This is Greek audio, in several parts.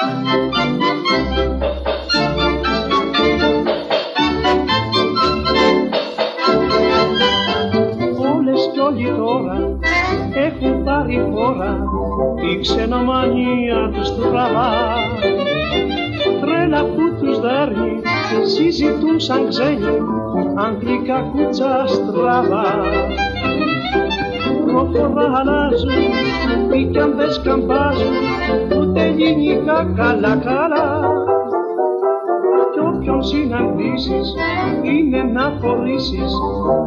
Όλες κι όλοι τώρα έχουν πάρει χώρα. Η ξενομανία τους τραβά. Τρέλα που τους δέρνει συζητούν σαν ξένοι. Αγγλικά κούτσα στραβά. Πρόφορα αλλάζουν ή κι αν δεν σκαμπάζουν ούτε ελληνικά καλά καλά. Κι όποιον συναντήσεις είναι να χωρίσεις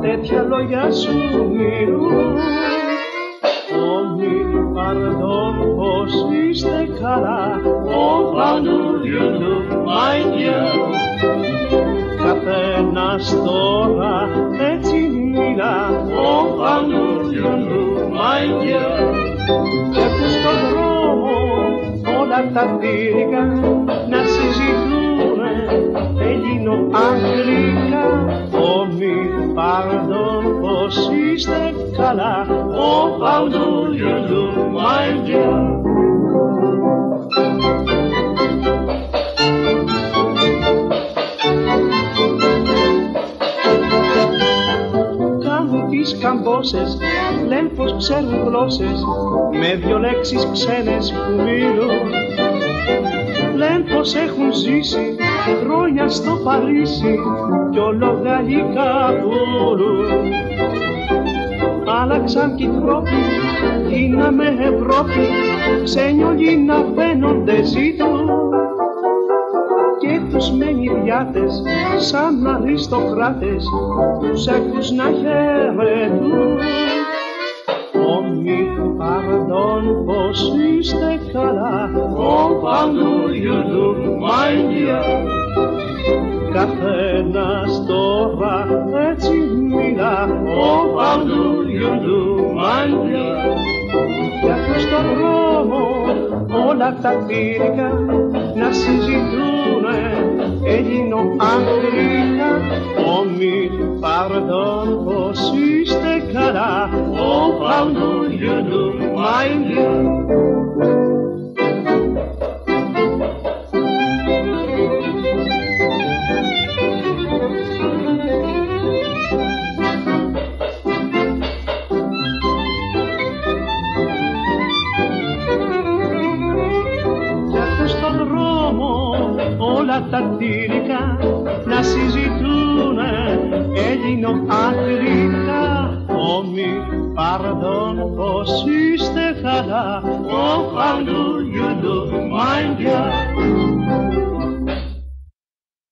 τέτοια λόγια σου μυρούν Όμοι παρδόν πως είστε καλά ο Πανούριου my dear καθένας τώρα έτσι μιλά ο Πανούριου όλα τα πύρικα να συζητούνε Ελληνο-Αγγλικά Όμοι παρδόν πως είστε καλά. Oh, how do you do, my dear Κάνουν τις καμπόσες, λένε πως ξέρουν γλώσσες με δυο λέξεις ξένες που μιλούν λένε πως έχουν ζήσει χρόνια στο Παρίσι κι όλο γαλλικά πουλούν. Άλλαξαν κι οι τρόποι, γίναμε Ευρώπη, ξένοι όλοι να φαίνονται ζήτουν και τους μενιδιάτες σαν αριστοκράτες τους ακούς να χαιρετούν. Όμοι παρδόν πως είστε καλά Ο Πανούριου my dear Καθένας τώρα έτσι μιλά Ο Πανούριου my dear Για πως στον δρόμο όλα τα πύρικα να συζητούνε Ελληνο-Αγγλικά Όμοι παρδόν πως είστε καλά Oh, how do you όλα τα τύρικα να συζητούνε. Έλληνο-Αγγλικά Όμοι παρδόν πως είστε καλά Oh, how do you do, my dear